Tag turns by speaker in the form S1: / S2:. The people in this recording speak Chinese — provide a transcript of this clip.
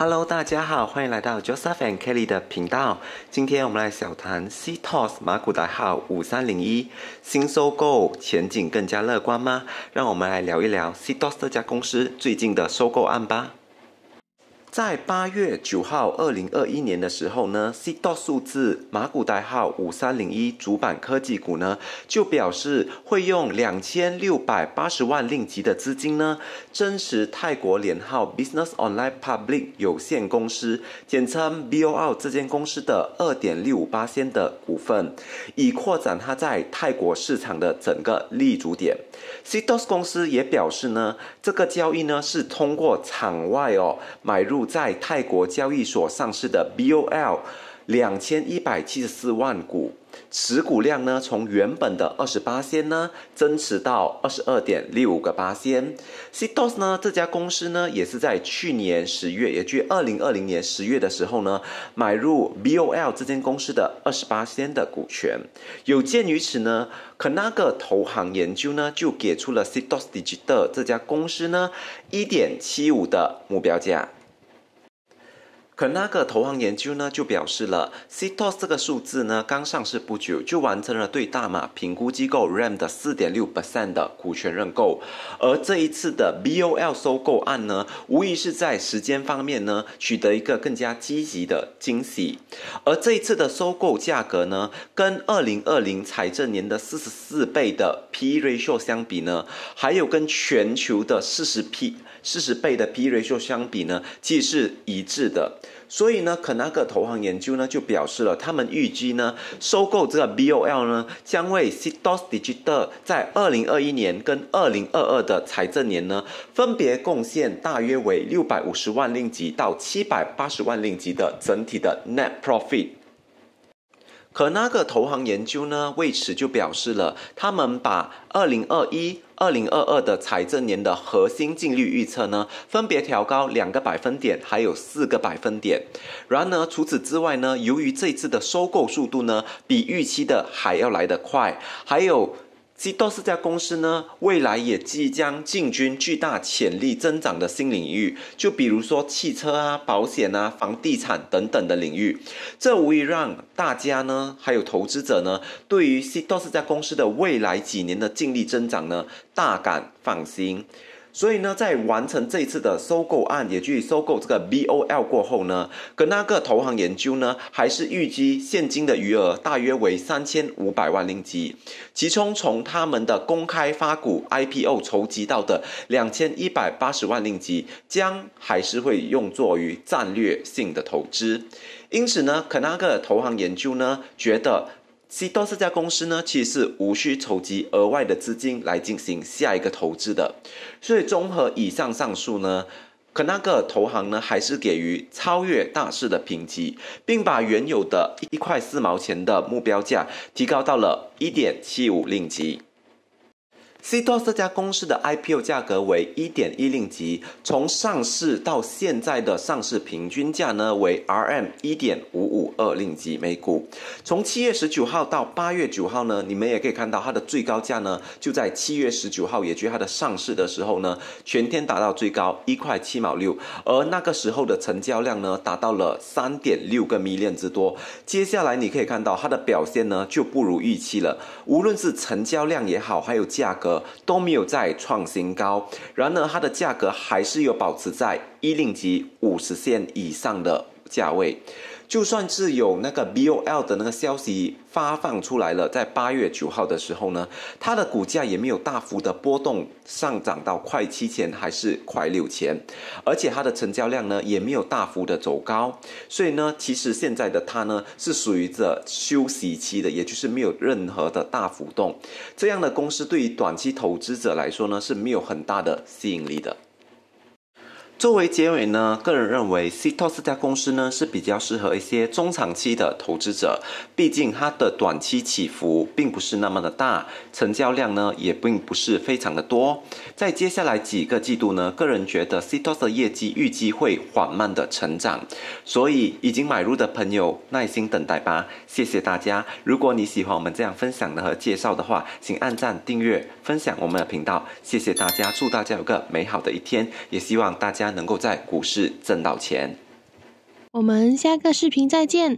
S1: Hello，大家好，欢迎来到 Joseph and Kelly 的频道。今天我们来小谈 CTOS 马古代号五三零一新收购前景更加乐观吗？让我们来聊一聊 CTOS 这家公司最近的收购案吧。在八月九号，二零二一年的时候呢，C 道数字马股代号五三零一主板科技股呢，就表示会用两千六百八十万令吉的资金呢，增持泰国联号 Business Online Public 有限公司，简称 BOL 这间公司的二点六五八仙的股份，以扩展它在泰国市场的整个立足点。C DOS 公司也表示呢，这个交易呢是通过场外哦买入。在泰国交易所上市的 BOL 两千一百七十四万股，持股量呢从原本的二十八仙呢增持到二十二点六个八仙。CDOS 呢这家公司呢也是在去年十月，也就二零二零年十月的时候呢买入 BOL 这间公司的二十八仙的股权。有鉴于此呢，可那个投行研究呢就给出了 CDOS Digital 这家公司呢一点七五的目标价。可那个投行研究呢，就表示了 CTOS 这个数字呢，刚上市不久就完成了对大马评估机构 RAM 的四点六 percent 的股权认购，而这一次的 BOL 收购案呢，无疑是在时间方面呢，取得一个更加积极的惊喜。而这一次的收购价格呢，跟二零二零财政年的四十四倍的 P ratio 相比呢，还有跟全球的四十 P 四十倍的 P ratio 相比呢，既是一致的。所以呢，可那个投行研究呢就表示了，他们预计呢收购这个 BOL 呢将为 CDOS Digital 在二零二一年跟二零二二的财政年呢分别贡献大约为六百五十万令吉到七百八十万令吉的整体的 net profit。可那个投行研究呢为此就表示了，他们把二零二一。二零二二的财政年的核心净率预测呢，分别调高两个百分点，还有四个百分点。然而除此之外呢，由于这次的收购速度呢，比预期的还要来得快，还有。基多斯家公司呢，未来也即将进军巨大潜力增长的新领域，就比如说汽车啊、保险啊、房地产等等的领域。这无疑让大家呢，还有投资者呢，对于基多斯家公司的未来几年的净利增长呢，大感放心。所以呢，在完成这次的收购案，也去收购这个 BOL 过后呢，跟那个投行研究呢，还是预计现金的余额大约为三千五百万令吉，其中从他们的公开发股 IPO 筹集到的两千一百八十万令吉，将还是会用作于战略性的投资。因此呢，可那个投行研究呢，觉得。C 多这家公司呢，其实是无需筹集额外的资金来进行下一个投资的，所以综合以上上述呢，可那个投行呢，还是给予超越大市的评级，并把原有的一块四毛钱的目标价提高到了一点七五令吉。CTOS 这家公司的 IPO 价格为一点一令吉，从上市到现在的上市平均价呢为 RM 一点五五二令吉每股。从七月十九号到八月九号呢，你们也可以看到它的最高价呢就在七月十九号，也就是它的上市的时候呢，全天达到最高一块七毛六，而那个时候的成交量呢达到了三点六个 million 之多。接下来你可以看到它的表现呢就不如预期了，无论是成交量也好，还有价格。都没有再创新高，然而它的价格还是有保持在一令级五十线以上的价位。就算是有那个 BOL 的那个消息发放出来了，在八月九号的时候呢，它的股价也没有大幅的波动，上涨到快七千还是快六千，而且它的成交量呢也没有大幅的走高，所以呢，其实现在的它呢是属于着休息期的，也就是没有任何的大浮动，这样的公司对于短期投资者来说呢是没有很大的吸引力的。作为结尾呢，个人认为 CTOS 这家公司呢是比较适合一些中长期的投资者，毕竟它的短期起伏并不是那么的大，成交量呢也并不是非常的多。在接下来几个季度呢，个人觉得 CTOS 的业绩预计会缓慢的成长，所以已经买入的朋友耐心等待吧。谢谢大家！如果你喜欢我们这样分享的和介绍的话，请按赞、订阅、分享我们的频道。谢谢大家，祝大家有个美好的一天，也希望大家能够在股市挣到钱。
S2: 我们下个视频再见。